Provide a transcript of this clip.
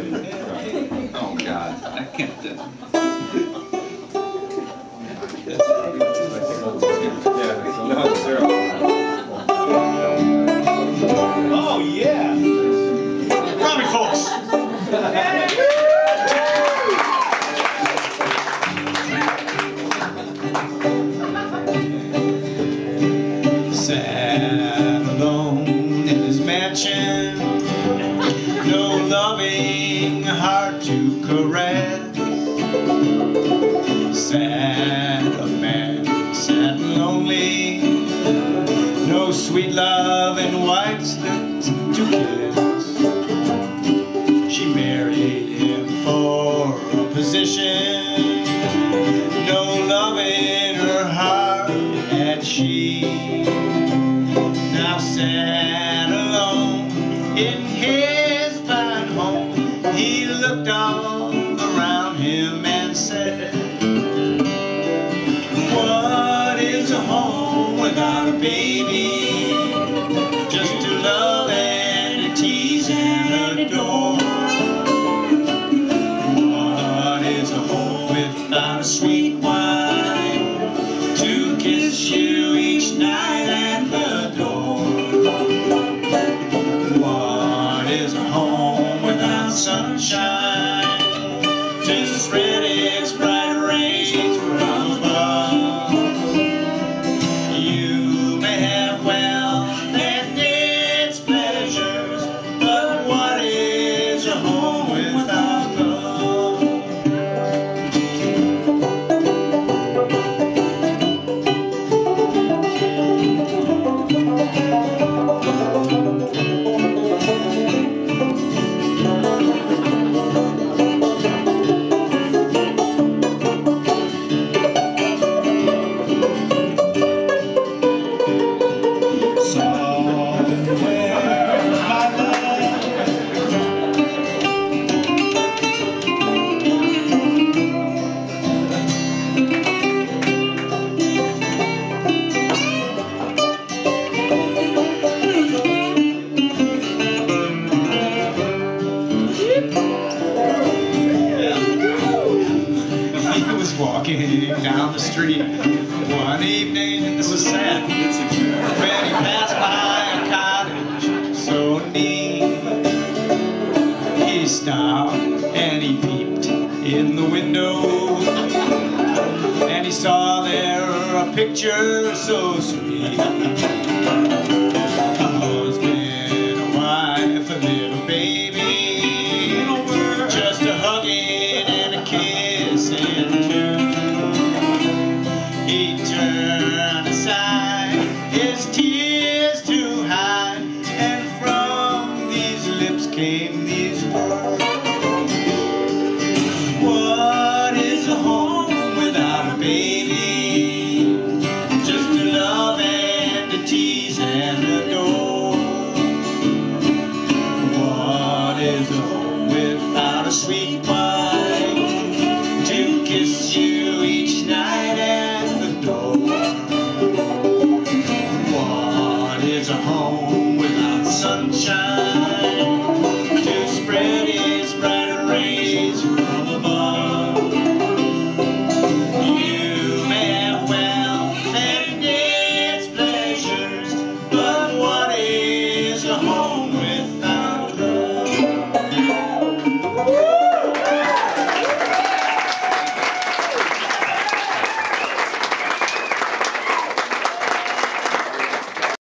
Oh, God, I can't do Oh, yeah. Robbie Fulks. To caress. Sat a man, sat lonely, no sweet love and white lips to kiss. She married him for a position, no love in her heart had she. Now sat alone in his him and said, What is a home without a baby? Just to love and to tease and adore. What is a home without a sweet walking down the street one evening. This is sad. When he passed by a cottage so neat, he stopped and he peeped in the window, and he saw there a picture so sweet. A husband, his tears to hide, and from these lips came these words. What is a home without a baby? Just to love and to tease and adore. What is a home without a sweet home without sunshine.